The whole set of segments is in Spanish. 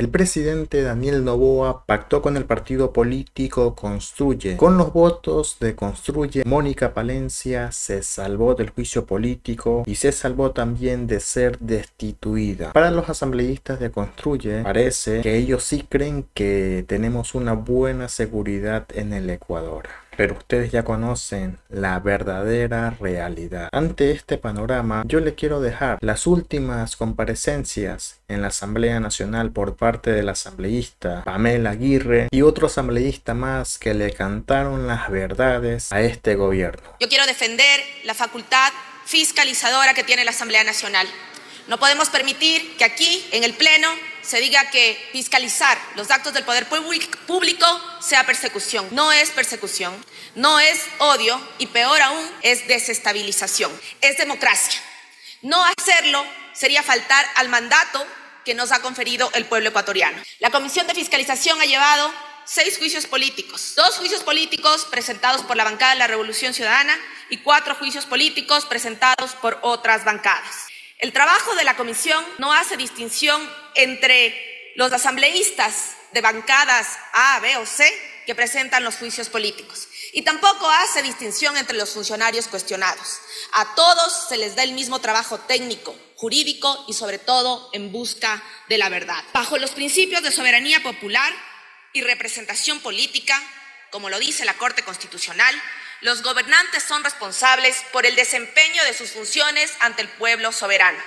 El presidente Daniel Novoa pactó con el partido político Construye. Con los votos de Construye, Mónica Palencia se salvó del juicio político y se salvó también de ser destituida. Para los asambleístas de Construye, parece que ellos sí creen que tenemos una buena seguridad en el Ecuador pero ustedes ya conocen la verdadera realidad. Ante este panorama, yo le quiero dejar las últimas comparecencias en la Asamblea Nacional por parte del asambleísta Pamela Aguirre y otro asambleísta más que le cantaron las verdades a este gobierno. Yo quiero defender la facultad fiscalizadora que tiene la Asamblea Nacional. No podemos permitir que aquí, en el Pleno, se diga que fiscalizar los actos del poder público sea persecución. No es persecución, no es odio y peor aún es desestabilización. Es democracia. No hacerlo sería faltar al mandato que nos ha conferido el pueblo ecuatoriano. La Comisión de Fiscalización ha llevado seis juicios políticos, dos juicios políticos presentados por la bancada de la Revolución Ciudadana y cuatro juicios políticos presentados por otras bancadas. El trabajo de la comisión no hace distinción entre los asambleístas de bancadas A, B o C que presentan los juicios políticos. Y tampoco hace distinción entre los funcionarios cuestionados. A todos se les da el mismo trabajo técnico, jurídico y sobre todo en busca de la verdad. Bajo los principios de soberanía popular y representación política, como lo dice la Corte Constitucional, los gobernantes son responsables por el desempeño de sus funciones ante el pueblo soberano.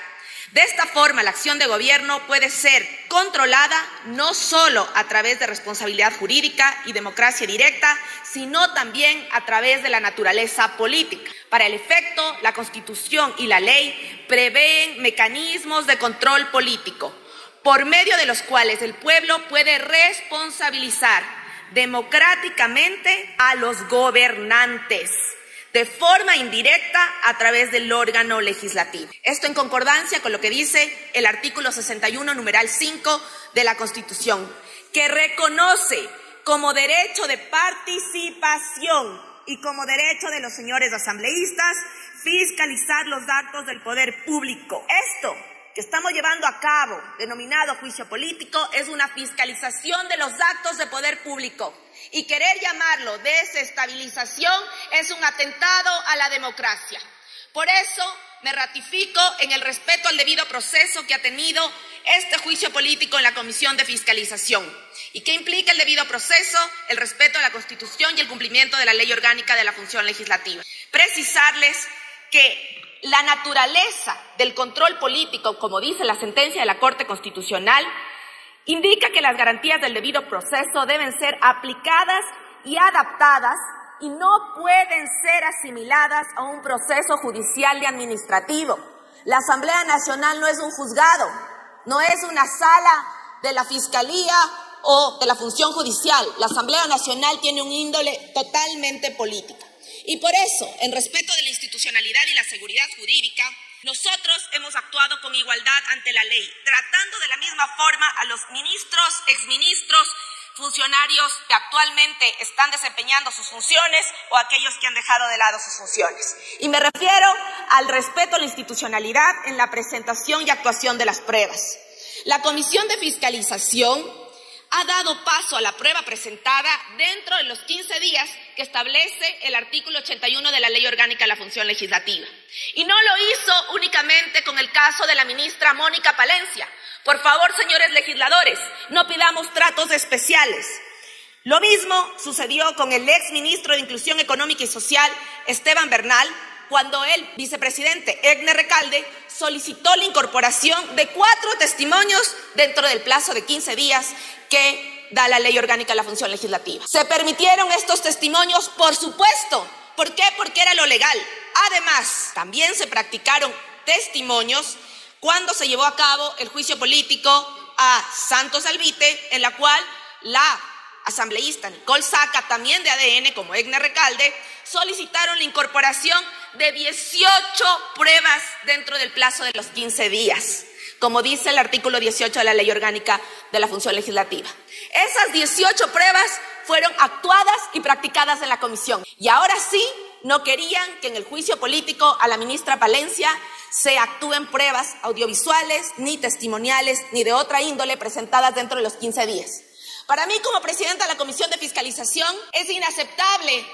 De esta forma, la acción de gobierno puede ser controlada no solo a través de responsabilidad jurídica y democracia directa, sino también a través de la naturaleza política. Para el efecto, la Constitución y la ley prevén mecanismos de control político, por medio de los cuales el pueblo puede responsabilizar democráticamente a los gobernantes de forma indirecta a través del órgano legislativo. Esto en concordancia con lo que dice el artículo 61, numeral 5 de la Constitución, que reconoce como derecho de participación y como derecho de los señores asambleístas fiscalizar los actos del poder público. Esto que estamos llevando a cabo, denominado juicio político, es una fiscalización de los actos de poder público. Y querer llamarlo desestabilización es un atentado a la democracia. Por eso me ratifico en el respeto al debido proceso que ha tenido este juicio político en la Comisión de Fiscalización. ¿Y qué implica el debido proceso? El respeto a la Constitución y el cumplimiento de la ley orgánica de la función legislativa. Precisarles que la naturaleza del control político, como dice la sentencia de la Corte Constitucional, indica que las garantías del debido proceso deben ser aplicadas y adaptadas y no pueden ser asimiladas a un proceso judicial y administrativo. La Asamblea Nacional no es un juzgado, no es una sala de la Fiscalía o de la función judicial. La Asamblea Nacional tiene un índole totalmente política. Y por eso, en respeto de la institucionalidad y la seguridad jurídica, nosotros hemos actuado con igualdad ante la ley, tratando de la misma forma a los ministros, exministros, funcionarios que actualmente están desempeñando sus funciones o aquellos que han dejado de lado sus funciones. Y me refiero al respeto a la institucionalidad en la presentación y actuación de las pruebas. La Comisión de Fiscalización ha dado paso a la prueba presentada dentro de los 15 días que establece el artículo 81 de la Ley Orgánica de la Función Legislativa. Y no lo hizo únicamente con el caso de la ministra Mónica Palencia. Por favor, señores legisladores, no pidamos tratos especiales. Lo mismo sucedió con el ex ministro de Inclusión Económica y Social, Esteban Bernal, cuando el vicepresidente Egner Recalde solicitó la incorporación de cuatro testimonios dentro del plazo de 15 días que da la ley orgánica de la función legislativa. Se permitieron estos testimonios, por supuesto. ¿Por qué? Porque era lo legal. Además, también se practicaron testimonios cuando se llevó a cabo el juicio político a Santos Albite, en la cual la asambleísta Nicole Saca, también de ADN como Egner Recalde, solicitaron la incorporación de 18 pruebas dentro del plazo de los 15 días, como dice el artículo 18 de la Ley Orgánica de la Función Legislativa. Esas 18 pruebas fueron actuadas y practicadas en la comisión. Y ahora sí, no querían que en el juicio político a la ministra Palencia se actúen pruebas audiovisuales, ni testimoniales, ni de otra índole presentadas dentro de los 15 días. Para mí, como presidenta de la Comisión de Fiscalización, es inaceptable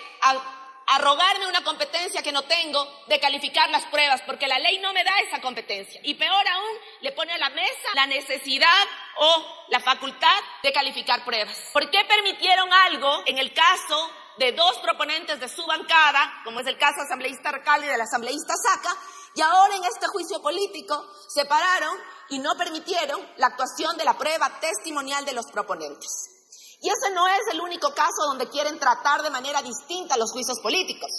arrogarme una competencia que no tengo de calificar las pruebas, porque la ley no me da esa competencia. Y peor aún, le pone a la mesa la necesidad o la facultad de calificar pruebas. ¿Por qué permitieron algo en el caso de dos proponentes de su bancada, como es el caso asambleísta Recalde y del asambleísta Saca, y ahora en este juicio político se pararon y no permitieron la actuación de la prueba testimonial de los proponentes. Y ese no es el único caso donde quieren tratar de manera distinta los juicios políticos.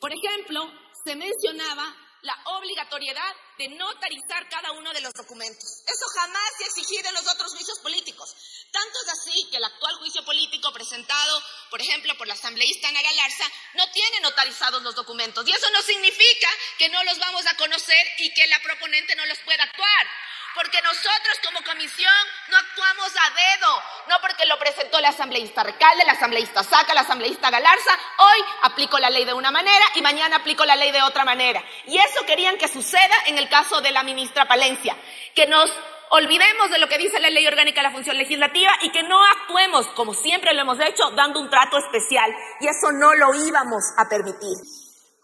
Por ejemplo, se mencionaba la obligatoriedad de notarizar cada uno de los documentos. Eso jamás se ha exigido en los otros juicios políticos. Tanto es así que el actual juicio político presentado, por ejemplo, por la asambleísta Ana Galarza, no tiene notarizados los documentos. Y eso no significa que no los vamos a conocer y que la proponente no los pueda actuar porque nosotros como comisión no actuamos a dedo, no porque lo presentó la asambleísta Recalde, la asambleísta Saca, la asambleísta Galarza, hoy aplico la ley de una manera y mañana aplico la ley de otra manera. Y eso querían que suceda en el caso de la ministra Palencia, que nos olvidemos de lo que dice la ley orgánica de la función legislativa y que no actuemos, como siempre lo hemos hecho, dando un trato especial. Y eso no lo íbamos a permitir.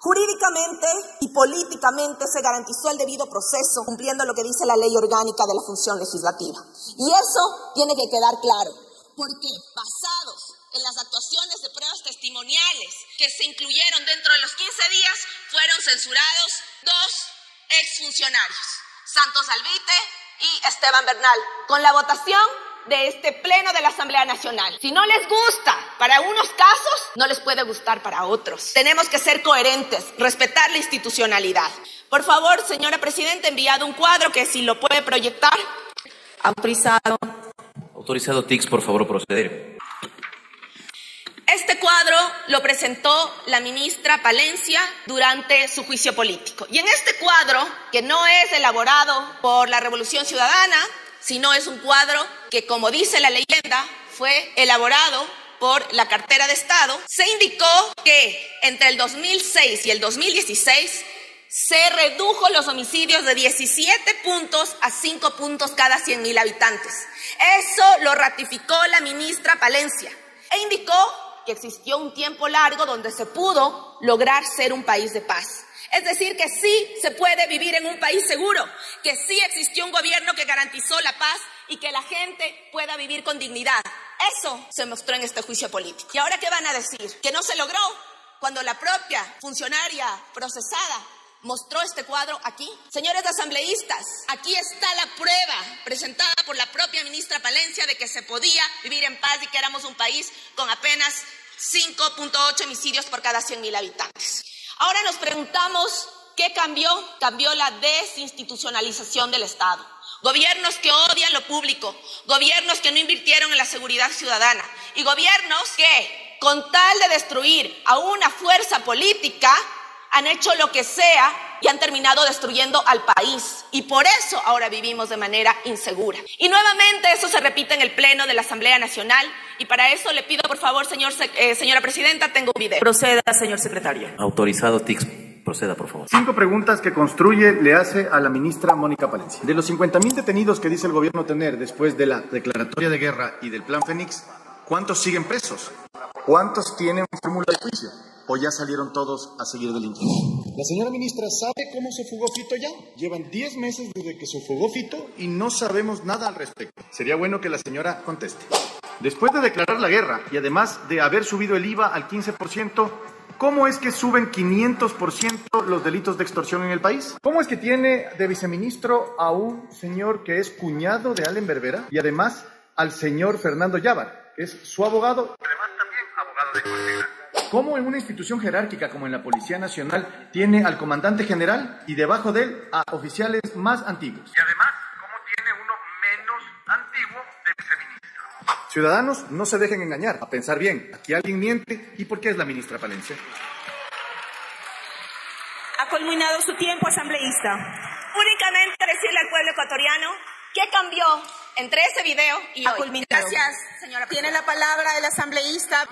Jurídicamente y políticamente se garantizó el debido proceso cumpliendo lo que dice la ley orgánica de la función legislativa. Y eso tiene que quedar claro, porque basados en las actuaciones de pruebas testimoniales que se incluyeron dentro de los 15 días, fueron censurados dos exfuncionarios, Santos Albite y Esteban Bernal. Con la votación de este Pleno de la Asamblea Nacional. Si no les gusta para unos casos, no les puede gustar para otros. Tenemos que ser coherentes, respetar la institucionalidad. Por favor, señora Presidenta, enviado un cuadro que si lo puede proyectar. Autorizado. Autorizado TIX, por favor, proceder. Este cuadro lo presentó la ministra Palencia durante su juicio político. Y en este cuadro, que no es elaborado por la Revolución Ciudadana, sino es un cuadro que, como dice la leyenda, fue elaborado por la cartera de Estado, se indicó que entre el 2006 y el 2016 se redujo los homicidios de 17 puntos a 5 puntos cada 100 mil habitantes. Eso lo ratificó la ministra Palencia e indicó que existió un tiempo largo donde se pudo lograr ser un país de paz. Es decir, que sí se puede vivir en un país seguro, que sí existió un gobierno que garantizó la paz y que la gente pueda vivir con dignidad. Eso se mostró en este juicio político. ¿Y ahora qué van a decir? ¿Que no se logró? Cuando la propia funcionaria procesada mostró este cuadro aquí. Señores asambleístas, aquí está la prueba presentada por la propia ministra Palencia de que se podía vivir en paz y que éramos un país con apenas 5.8 homicidios por cada 100.000 habitantes. Ahora nos preguntamos, ¿qué cambió? Cambió la desinstitucionalización del Estado. Gobiernos que odian lo público, gobiernos que no invirtieron en la seguridad ciudadana y gobiernos que, con tal de destruir a una fuerza política, han hecho lo que sea y han terminado destruyendo al país. Y por eso ahora vivimos de manera insegura. Y nuevamente eso se repite en el Pleno de la Asamblea Nacional. Y para eso le pido, por favor, señor, eh, señora Presidenta, tengo un video. Proceda, señor secretario. Autorizado TIX. Proceda, por favor. Cinco preguntas que construye le hace a la ministra Mónica Palencia. De los 50.000 detenidos que dice el gobierno tener después de la declaratoria de guerra y del plan Fénix, ¿cuántos siguen presos? ¿Cuántos tienen fórmula de juicio? ¿O ya salieron todos a seguir delinquiendo? La señora ministra sabe cómo se fugó Fito ya. Llevan 10 meses desde que se fugó Fito y no sabemos nada al respecto. Sería bueno que la señora conteste. Después de declarar la guerra y además de haber subido el IVA al 15%, ¿Cómo es que suben 500% los delitos de extorsión en el país? ¿Cómo es que tiene de viceministro a un señor que es cuñado de Allen Berbera y además al señor Fernando Llávar, es su abogado? Además también abogado de ¿Cómo en una institución jerárquica como en la Policía Nacional tiene al comandante general y debajo de él a oficiales más antiguos? Y además, ¿cómo tiene uno menos antiguo de viceministro? Ciudadanos, no se dejen engañar, a pensar bien. Aquí alguien miente. ¿Y por qué es la ministra Palencia? Ha culminado su tiempo, asambleísta. Únicamente decirle al pueblo ecuatoriano qué cambió entre ese video y ha hoy. Culminado. Gracias, señora. Tiene la palabra el asambleísta.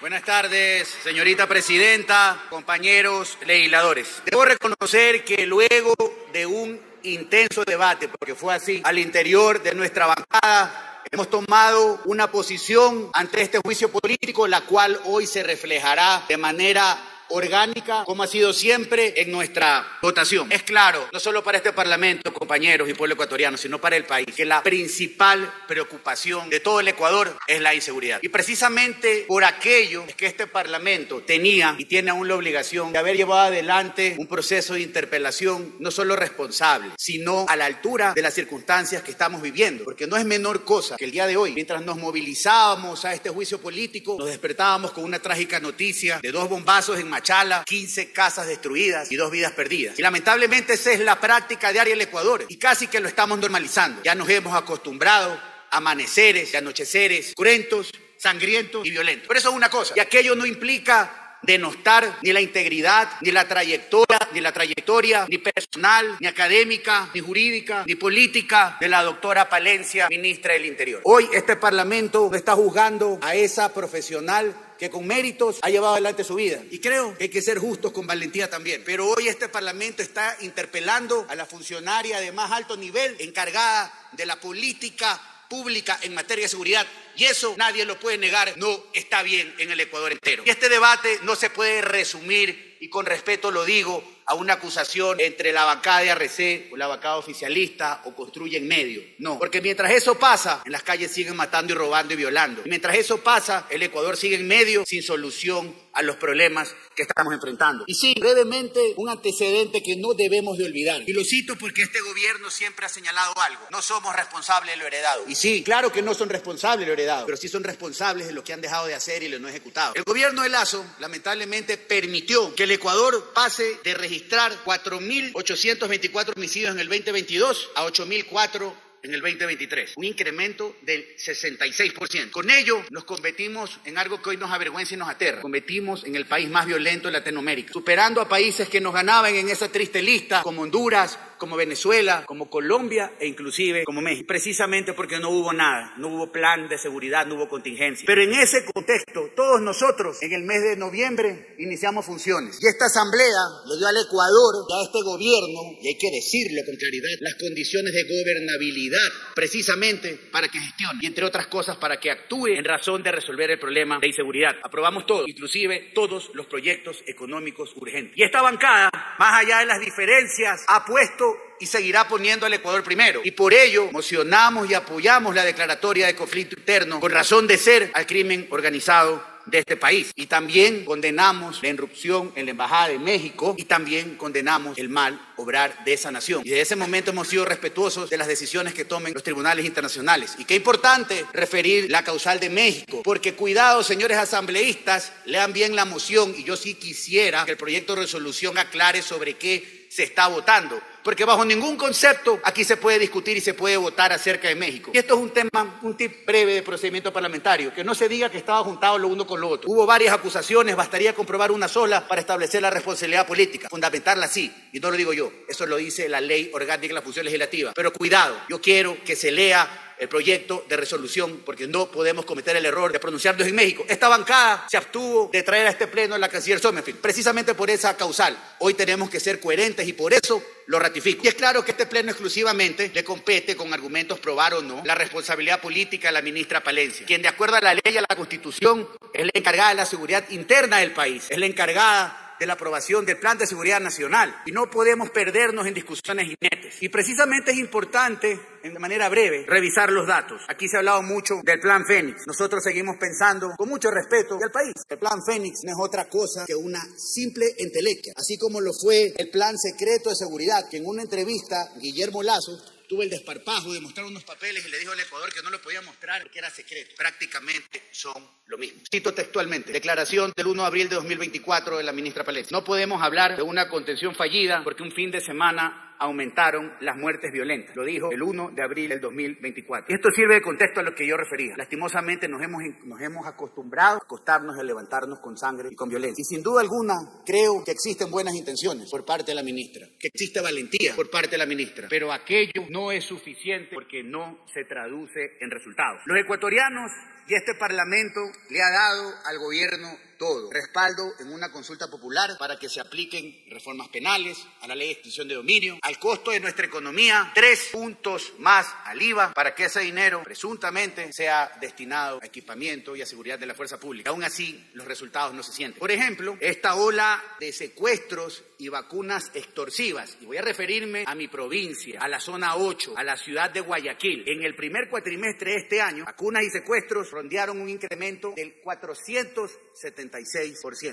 Buenas tardes, señorita presidenta, compañeros legisladores. Debo reconocer que luego de un intenso debate, porque fue así, al interior de nuestra bancada, hemos tomado una posición ante este juicio político, la cual hoy se reflejará de manera orgánica, como ha sido siempre en nuestra votación. Es claro, no solo para este Parlamento, compañeros y pueblo ecuatoriano, sino para el país, que la principal preocupación de todo el Ecuador es la inseguridad. Y precisamente por aquello es que este Parlamento tenía y tiene aún la obligación de haber llevado adelante un proceso de interpelación no solo responsable, sino a la altura de las circunstancias que estamos viviendo, porque no es menor cosa que el día de hoy, mientras nos movilizábamos a este juicio político, nos despertábamos con una trágica noticia de dos bombazos en Machala, 15 casas destruidas y dos vidas perdidas. Y lamentablemente esa es la práctica diaria del Ecuador y casi que lo estamos normalizando. Ya nos hemos acostumbrado a amaneceres y anocheceres cruentos, sangrientos y violentos. Pero eso es una cosa. Y aquello no implica denostar ni la integridad, ni la trayectoria, ni la trayectoria, ni personal, ni académica, ni jurídica, ni política de la doctora Palencia, ministra del Interior. Hoy este Parlamento está juzgando a esa profesional que con méritos ha llevado adelante su vida. Y creo que hay que ser justos con valentía también. Pero hoy este Parlamento está interpelando a la funcionaria de más alto nivel encargada de la política pública en materia de seguridad. Y eso nadie lo puede negar, no está bien en el Ecuador entero. Y este debate no se puede resumir, y con respeto lo digo, a una acusación entre la bancada de RC o la bancada oficialista o construye en medio. No, porque mientras eso pasa, en las calles siguen matando y robando y violando. Y mientras eso pasa, el Ecuador sigue en medio sin solución a los problemas que estamos enfrentando. Y sí, brevemente, un antecedente que no debemos de olvidar. Y lo cito porque este gobierno siempre ha señalado algo. No somos responsables de lo heredado. Y sí, claro que no son responsables de lo heredado, pero sí son responsables de lo que han dejado de hacer y lo no ejecutado. El gobierno de Lazo, lamentablemente, permitió que el Ecuador pase de registrar 4.824 homicidios en el 2022 a 8.004 en el 2023, un incremento del 66%. Con ello nos convertimos en algo que hoy nos avergüenza y nos aterra. Convertimos en el país más violento de Latinoamérica, superando a países que nos ganaban en esa triste lista, como Honduras, como Venezuela, como Colombia e inclusive como México, precisamente porque no hubo nada, no hubo plan de seguridad, no hubo contingencia. Pero en ese contexto, todos nosotros en el mes de noviembre iniciamos funciones y esta asamblea le dio al Ecuador a este gobierno, y hay que decirlo con claridad, las condiciones de gobernabilidad precisamente para que gestione y entre otras cosas para que actúe en razón de resolver el problema de inseguridad. Aprobamos todo, inclusive todos los proyectos económicos urgentes. Y esta bancada, más allá de las diferencias, ha puesto y seguirá poniendo al Ecuador primero. Y por ello mocionamos y apoyamos la declaratoria de conflicto interno con razón de ser al crimen organizado de este país. Y también condenamos la irrupción en la Embajada de México y también condenamos el mal obrar de esa nación. Y desde ese momento hemos sido respetuosos de las decisiones que tomen los tribunales internacionales. Y qué importante referir la causal de México, porque cuidado, señores asambleístas, lean bien la moción y yo sí quisiera que el proyecto de resolución aclare sobre qué se está votando porque bajo ningún concepto aquí se puede discutir y se puede votar acerca de México. Y esto es un tema, un tip breve de procedimiento parlamentario, que no se diga que estaba juntado lo uno con lo otro. Hubo varias acusaciones, bastaría comprobar una sola para establecer la responsabilidad política, fundamentarla así, y no lo digo yo, eso lo dice la ley orgánica de la función legislativa. Pero cuidado, yo quiero que se lea el proyecto de resolución porque no podemos cometer el error de pronunciarnos en México. Esta bancada se abstuvo de traer a este pleno a la canciller Sommerfield, precisamente por esa causal. Hoy tenemos que ser coherentes y por eso lo ratifico. Y es claro que este pleno exclusivamente le compete con argumentos probar o no la responsabilidad política a la ministra Palencia, quien de acuerdo a la ley y a la constitución es la encargada de la seguridad interna del país, es la encargada de la aprobación del Plan de Seguridad Nacional y no podemos perdernos en discusiones inetes. Y precisamente es importante, de manera breve, revisar los datos. Aquí se ha hablado mucho del Plan Fénix. Nosotros seguimos pensando con mucho respeto al país. El Plan Fénix no es otra cosa que una simple entelequia, así como lo fue el Plan Secreto de Seguridad, que en una entrevista Guillermo Lazo tuvo el desparpajo de mostrar unos papeles y le dijo al Ecuador que no lo podía mostrar porque era secreto. Prácticamente son lo mismo. Cito textualmente, declaración del 1 de abril de 2024 de la ministra Palencia. No podemos hablar de una contención fallida porque un fin de semana aumentaron las muertes violentas. Lo dijo el 1 de abril del 2024. Y esto sirve de contexto a lo que yo refería. Lastimosamente nos hemos, nos hemos acostumbrado a acostarnos y a levantarnos con sangre y con violencia. Y sin duda alguna creo que existen buenas intenciones por parte de la ministra, que existe valentía por parte de la ministra, pero aquello no es suficiente porque no se traduce en resultados. Los ecuatorianos y este Parlamento le ha dado al gobierno todo. Respaldo en una consulta popular para que se apliquen reformas penales, a la ley de extinción de dominio, al costo de nuestra economía, tres puntos más al IVA para que ese dinero presuntamente sea destinado a equipamiento y a seguridad de la fuerza pública. Aún así, los resultados no se sienten. Por ejemplo, esta ola de secuestros y vacunas extorsivas, y voy a referirme a mi provincia, a la zona 8, a la ciudad de Guayaquil. En el primer cuatrimestre de este año, vacunas y secuestros rondearon un incremento del 470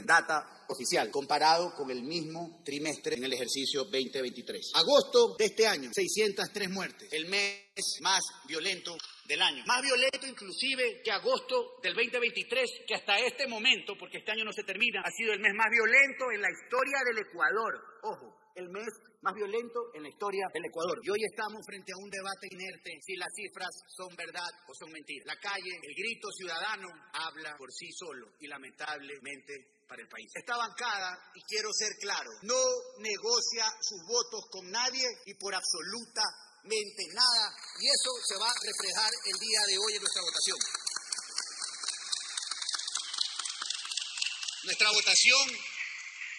data oficial, comparado con el mismo trimestre en el ejercicio 2023. Agosto de este año, 603 muertes, el mes más violento del año. Más violento inclusive que agosto del 2023, que hasta este momento, porque este año no se termina, ha sido el mes más violento en la historia del Ecuador. Ojo, el mes más violento en la historia del Ecuador. Y hoy estamos frente a un debate inerte si las cifras son verdad o son mentiras. La calle, el grito ciudadano habla por sí solo y lamentablemente para el país. Esta bancada, y quiero ser claro, no negocia sus votos con nadie y por absolutamente nada. Y eso se va a reflejar el día de hoy en nuestra votación. Nuestra votación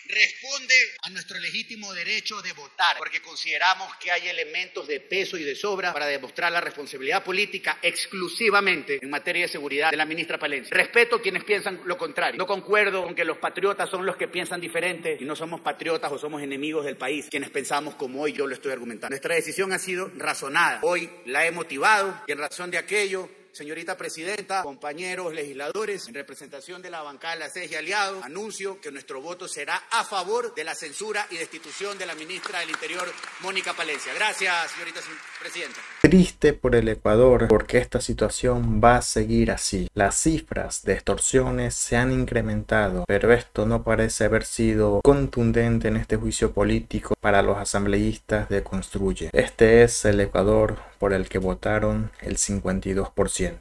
responde a nuestro legítimo derecho de votar, porque consideramos que hay elementos de peso y de sobra para demostrar la responsabilidad política exclusivamente en materia de seguridad de la ministra Palencia. Respeto a quienes piensan lo contrario. No concuerdo con que los patriotas son los que piensan diferente y no somos patriotas o somos enemigos del país quienes pensamos como hoy yo lo estoy argumentando. Nuestra decisión ha sido razonada. Hoy la he motivado y en razón de aquello Señorita Presidenta, compañeros legisladores, en representación de la bancada de la CES y aliados, anuncio que nuestro voto será a favor de la censura y destitución de la ministra del Interior, Mónica Palencia. Gracias, señorita Presidenta. Triste por el Ecuador porque esta situación va a seguir así. Las cifras de extorsiones se han incrementado, pero esto no parece haber sido contundente en este juicio político para los asambleístas de Construye. Este es el Ecuador por el que votaron el 52%.